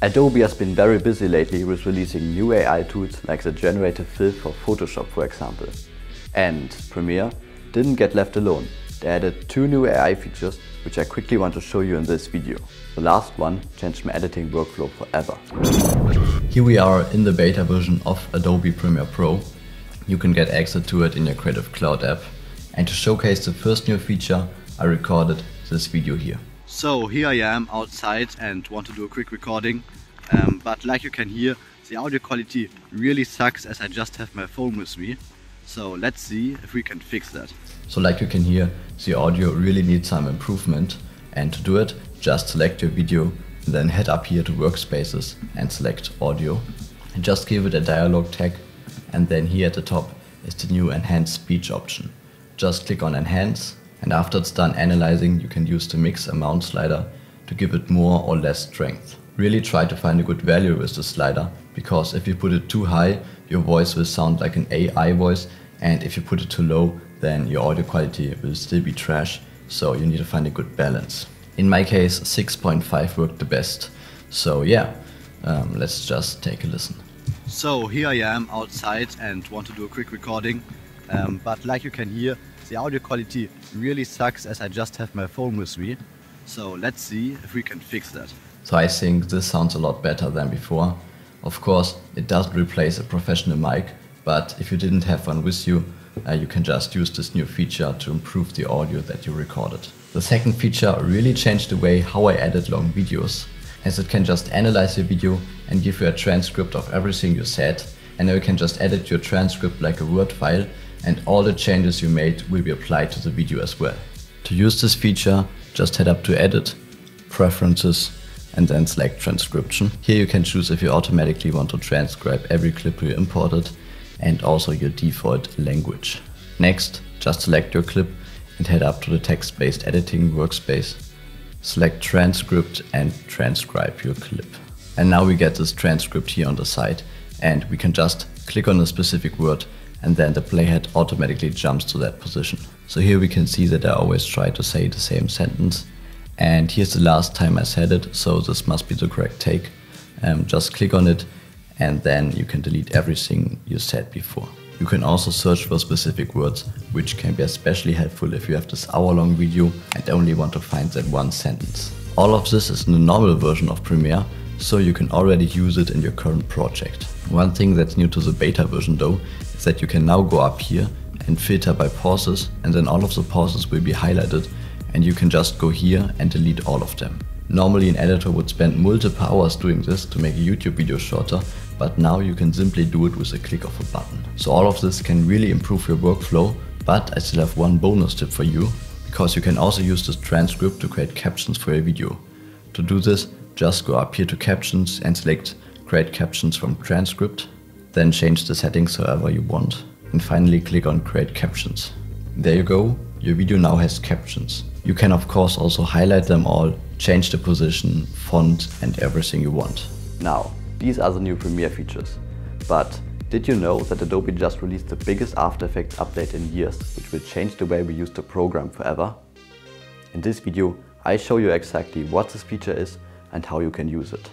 Adobe has been very busy lately with releasing new AI tools like the generative fill for Photoshop for example. And Premiere didn't get left alone. They added two new AI features which I quickly want to show you in this video. The last one changed my editing workflow forever. Here we are in the beta version of Adobe Premiere Pro. You can get access to it in your Creative Cloud app. And to showcase the first new feature, I recorded this video here. So here I am outside and want to do a quick recording. Um, but like you can hear, the audio quality really sucks as I just have my phone with me. So let's see if we can fix that. So like you can hear, the audio really needs some improvement. And to do it, just select your video then head up here to workspaces and select audio. And just give it a dialog tag. And then here at the top is the new enhanced speech option. Just click on enhance and after it's done analyzing, you can use the mix amount slider to give it more or less strength. Really try to find a good value with the slider, because if you put it too high, your voice will sound like an AI voice, and if you put it too low, then your audio quality will still be trash, so you need to find a good balance. In my case, 6.5 worked the best. So yeah, um, let's just take a listen. So here I am outside and want to do a quick recording, um, but like you can hear, the audio quality really sucks as I just have my phone with me. So let's see if we can fix that. So I think this sounds a lot better than before. Of course, it doesn't replace a professional mic, but if you didn't have one with you, uh, you can just use this new feature to improve the audio that you recorded. The second feature really changed the way how I edit long videos, as it can just analyze your video and give you a transcript of everything you said, and now you can just edit your transcript like a Word file and all the changes you made will be applied to the video as well. To use this feature, just head up to Edit, Preferences, and then select Transcription. Here you can choose if you automatically want to transcribe every clip you imported and also your default language. Next, just select your clip and head up to the text-based editing workspace. Select transcript and transcribe your clip. And now we get this transcript here on the side and we can just click on a specific word and then the playhead automatically jumps to that position. So here we can see that I always try to say the same sentence and here's the last time I said it, so this must be the correct take. Um, just click on it and then you can delete everything you said before. You can also search for specific words, which can be especially helpful if you have this hour-long video and only want to find that one sentence. All of this is in the normal version of Premiere, so you can already use it in your current project. One thing that's new to the beta version though is that you can now go up here and filter by pauses and then all of the pauses will be highlighted and you can just go here and delete all of them. Normally an editor would spend multiple hours doing this to make a YouTube video shorter, but now you can simply do it with a click of a button. So all of this can really improve your workflow, but I still have one bonus tip for you, because you can also use this transcript to create captions for your video. To do this, just go up here to captions and select create captions from transcript, then change the settings however you want, and finally click on create captions. There you go, your video now has captions. You can of course also highlight them all, change the position, font and everything you want. Now, these are the new Premiere features. But did you know that Adobe just released the biggest After Effects update in years, which will change the way we use the program forever? In this video, I show you exactly what this feature is and how you can use it.